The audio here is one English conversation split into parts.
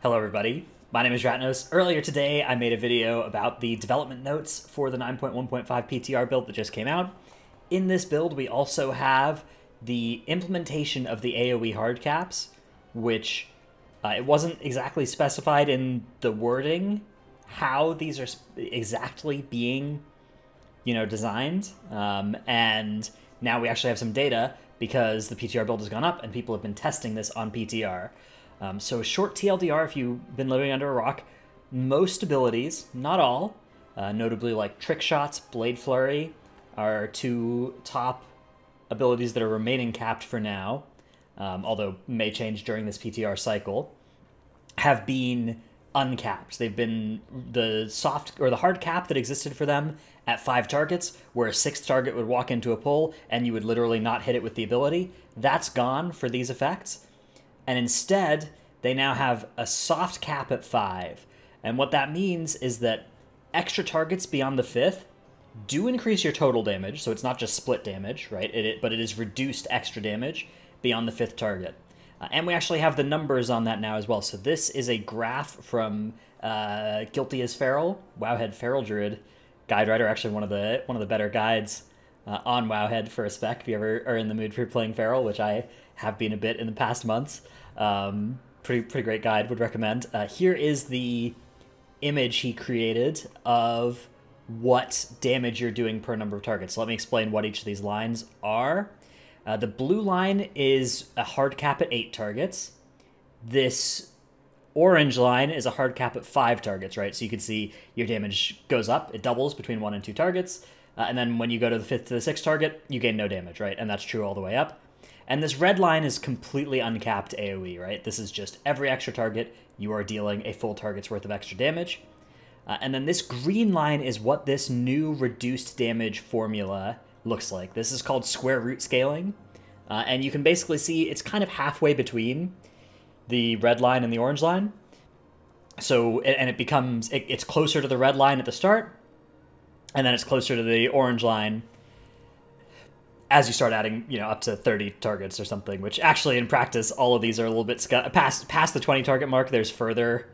Hello everybody, my name is Dratnos. Earlier today I made a video about the development notes for the 9.1.5 PTR build that just came out. In this build we also have the implementation of the AoE hard caps, which uh, it wasn't exactly specified in the wording how these are exactly being, you know, designed. Um, and now we actually have some data because the PTR build has gone up and people have been testing this on PTR. Um, so short TLDR, if you've been living under a rock, most abilities, not all, uh, notably like Trick Shots, Blade Flurry, are two top abilities that are remaining capped for now, um, although may change during this PTR cycle, have been uncapped. They've been the soft or the hard cap that existed for them at five targets, where a sixth target would walk into a pull and you would literally not hit it with the ability. That's gone for these effects. And instead, they now have a soft cap at five. And what that means is that extra targets beyond the fifth do increase your total damage, so it's not just split damage, right? It, it, but it is reduced extra damage beyond the fifth target. Uh, and we actually have the numbers on that now as well. So this is a graph from uh, Guilty as Feral, Wowhead Feral Druid guide writer, actually one of the one of the better guides uh, on Wowhead for a spec if you ever are in the mood for playing Feral, which I have been a bit in the past months. Um, pretty pretty great guide, would recommend. Uh, here is the image he created of what damage you're doing per number of targets. So let me explain what each of these lines are. Uh, the blue line is a hard cap at eight targets. This orange line is a hard cap at five targets, right? So you can see your damage goes up, it doubles between one and two targets. Uh, and then when you go to the fifth to the sixth target, you gain no damage, right? And that's true all the way up. And this red line is completely uncapped AoE, right? This is just every extra target, you are dealing a full target's worth of extra damage. Uh, and then this green line is what this new reduced damage formula looks like. This is called square root scaling. Uh, and you can basically see it's kind of halfway between the red line and the orange line. So, and it becomes, it, it's closer to the red line at the start, and then it's closer to the orange line as you start adding, you know, up to 30 targets or something, which actually in practice, all of these are a little bit, past, past the 20 target mark, there's further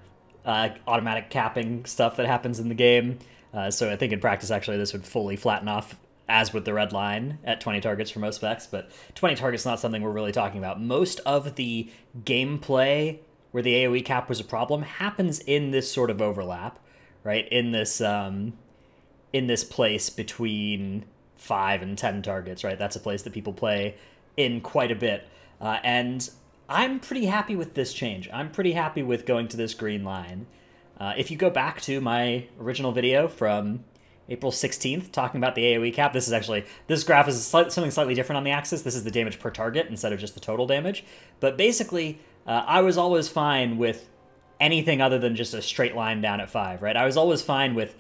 uh, automatic capping stuff that happens in the game. Uh, so I think in practice, actually, this would fully flatten off as with the red line at 20 targets for most specs, but 20 targets not something we're really talking about. Most of the gameplay where the AoE cap was a problem happens in this sort of overlap, right? In this um, in this place between five and 10 targets, right? That's a place that people play in quite a bit. Uh, and I'm pretty happy with this change. I'm pretty happy with going to this green line. Uh, if you go back to my original video from April 16th, talking about the AoE cap. This is actually, this graph is something slightly different on the axis. This is the damage per target instead of just the total damage. But basically, uh, I was always fine with anything other than just a straight line down at 5, right? I was always fine with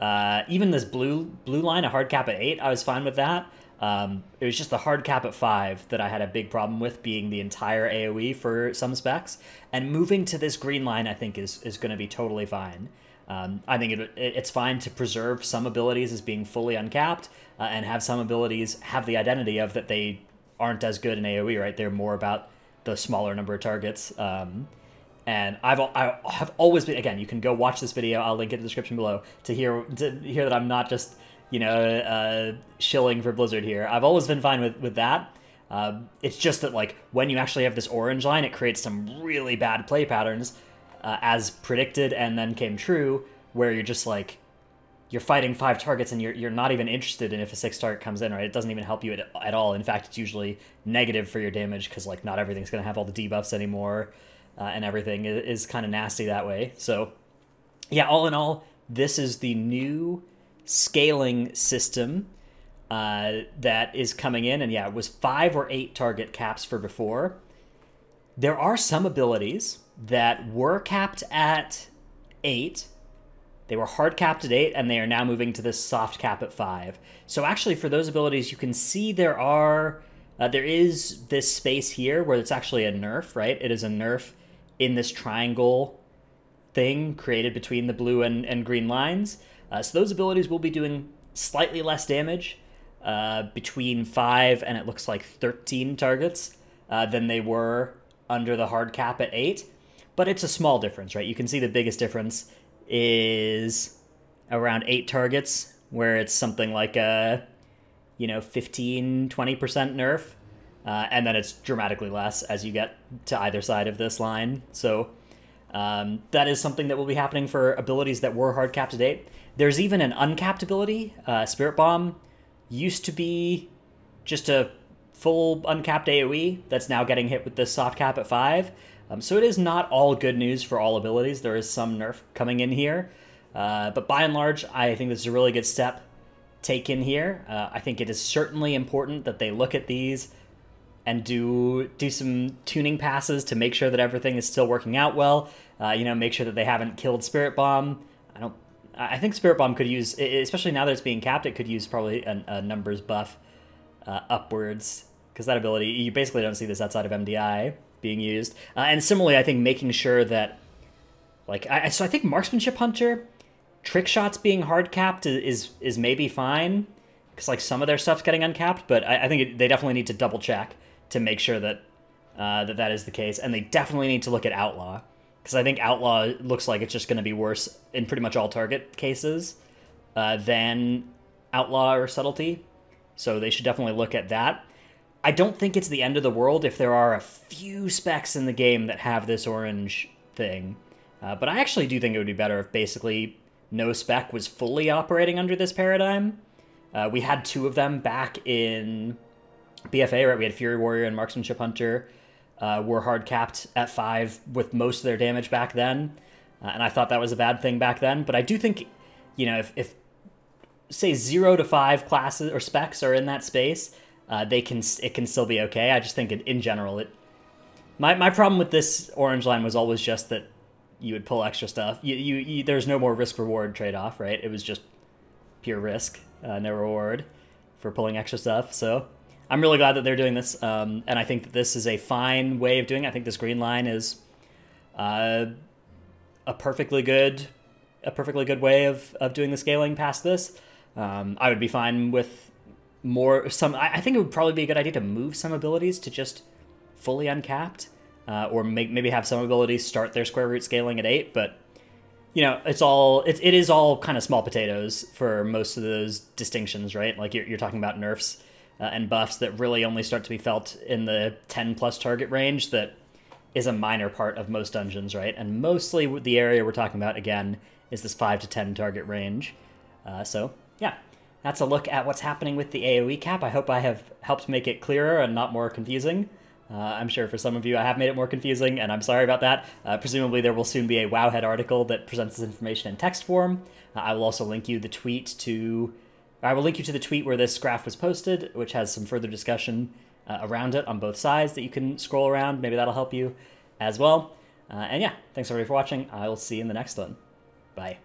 uh, even this blue blue line, a hard cap at 8, I was fine with that. Um, it was just the hard cap at 5 that I had a big problem with being the entire AoE for some specs. And moving to this green line, I think, is, is going to be totally fine. Um, I think it, it's fine to preserve some abilities as being fully uncapped uh, and have some abilities have the identity of that they aren't as good in AoE, right? They're more about the smaller number of targets. Um, and I've I have always been again. You can go watch this video. I'll link it in the description below to hear to hear that I'm not just you know uh, shilling for Blizzard here. I've always been fine with with that. Uh, it's just that like when you actually have this orange line, it creates some really bad play patterns uh, as predicted and then came true, where you're just like, you're fighting five targets and you're, you're not even interested in if a six target comes in, right? It doesn't even help you at, at all. In fact, it's usually negative for your damage because like not everything's going to have all the debuffs anymore uh, and everything is, is kind of nasty that way. So yeah, all in all, this is the new scaling system uh, that is coming in. And yeah, it was five or eight target caps for before. There are some abilities that were capped at eight. They were hard capped at eight, and they are now moving to this soft cap at five. So actually, for those abilities, you can see there are uh, there is this space here where it's actually a nerf, right? It is a nerf in this triangle thing created between the blue and, and green lines. Uh, so those abilities will be doing slightly less damage uh, between 5 and it looks like 13 targets uh, than they were under the hard cap at 8. but it's a small difference, right? You can see the biggest difference is around eight targets, where it's something like a, you know, 15, 20% nerf. Uh, and then it's dramatically less as you get to either side of this line. So um, that is something that will be happening for abilities that were hard capped to date. There's even an uncapped ability. Uh, Spirit Bomb used to be just a full uncapped AoE that's now getting hit with this soft cap at 5. Um, so it is not all good news for all abilities. There is some nerf coming in here. Uh, but by and large, I think this is a really good step taken here. Uh, I think it is certainly important that they look at these and do do some tuning passes to make sure that everything is still working out well. Uh, you know, make sure that they haven't killed Spirit Bomb. I don't. I think Spirit Bomb could use, especially now that it's being capped, it could use probably a, a numbers buff uh, upwards because that ability you basically don't see this outside of MDI being used. Uh, and similarly, I think making sure that, like, I, so I think Marksmanship Hunter, trick shots being hard capped is is maybe fine because like some of their stuff's getting uncapped, but I, I think it, they definitely need to double check to make sure that uh, that that is the case, and they definitely need to look at Outlaw because I think Outlaw looks like it's just going to be worse in pretty much all target cases uh, than Outlaw or Subtlety. So they should definitely look at that. I don't think it's the end of the world if there are a few specs in the game that have this orange thing. Uh, but I actually do think it would be better if basically no spec was fully operating under this paradigm. Uh, we had two of them back in BFA, right? We had Fury Warrior and Marksmanship Hunter uh, were hard capped at five with most of their damage back then. Uh, and I thought that was a bad thing back then. But I do think, you know, if, if say zero to five classes or specs are in that space, uh, they can it can still be okay. I just think it, in general it. My my problem with this orange line was always just that you would pull extra stuff. You, you, you there's no more risk reward trade off, right? It was just pure risk, uh, no reward for pulling extra stuff. So I'm really glad that they're doing this, um, and I think that this is a fine way of doing it. I think this green line is uh, a perfectly good, a perfectly good way of of doing the scaling past this. Um, I would be fine with more some. I, I, think it would probably be a good idea to move some abilities to just fully uncapped, uh, or maybe have some abilities start their square root scaling at eight, but you know, it's all it, it is all kind of small potatoes for most of those distinctions, right? Like you're, you're talking about nerfs uh, and buffs that really only start to be felt in the 10 plus target range that is a minor part of most dungeons, right? And mostly the area we're talking about, again, is this 5 to 10 target range. Uh, so, yeah, that's a look at what's happening with the AoE cap. I hope I have helped make it clearer and not more confusing. Uh, I'm sure for some of you I have made it more confusing, and I'm sorry about that. Uh, presumably there will soon be a Wowhead article that presents this information in text form. Uh, I will also link you the tweet to I will link you to the tweet where this graph was posted, which has some further discussion uh, around it on both sides that you can scroll around. Maybe that'll help you as well. Uh, and yeah, thanks everybody for watching. I will see you in the next one. Bye.